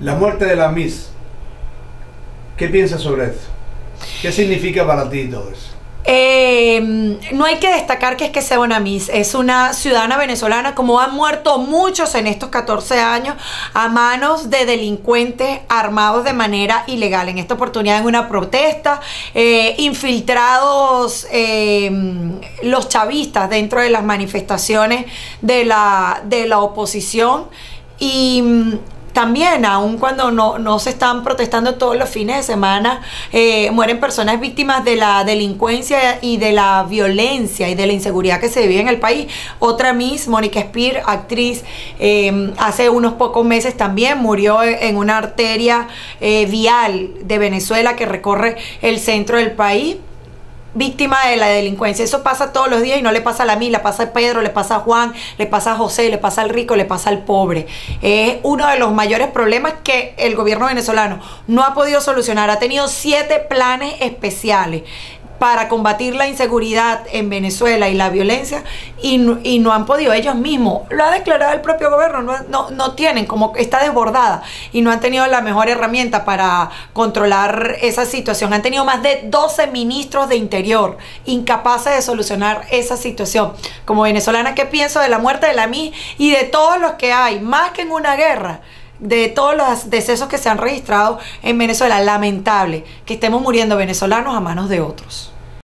La muerte de la Miss. ¿Qué piensas sobre eso? ¿Qué significa para ti todo eso? Eh, no hay que destacar que es que sea una Miss, es una ciudadana venezolana, como han muerto muchos en estos 14 años a manos de delincuentes armados de manera ilegal. En esta oportunidad en una protesta, eh, infiltrados eh, los chavistas dentro de las manifestaciones de la, de la oposición. Y también, aun cuando no, se están protestando todos los fines de semana, eh, mueren personas víctimas de la delincuencia y de la violencia y de la inseguridad que se vive en el país. Otra Miss, Mónica Spear, actriz, eh, hace unos pocos meses también murió en una arteria eh, vial de Venezuela que recorre el centro del país víctima de la delincuencia. Eso pasa todos los días y no le pasa a la mí, le pasa a Pedro, le pasa a Juan, le pasa a José, le pasa al rico, le pasa al pobre. Es uno de los mayores problemas que el gobierno venezolano no ha podido solucionar. Ha tenido siete planes especiales para combatir la inseguridad en Venezuela y la violencia y, no han podido ellos mismos. Lo ha declarado el propio gobierno, no, no, tienen, como está desbordada y no han tenido la mejor herramienta para controlar esa situación. Han tenido más de 12 ministros de interior incapaces de solucionar esa situación. Como venezolana, ¿qué pienso de la muerte de la MI y de todos los que hay, más que en una guerra? De todos los decesos que se han registrado en Venezuela. Lamentable que estemos muriendo venezolanos a manos de otros.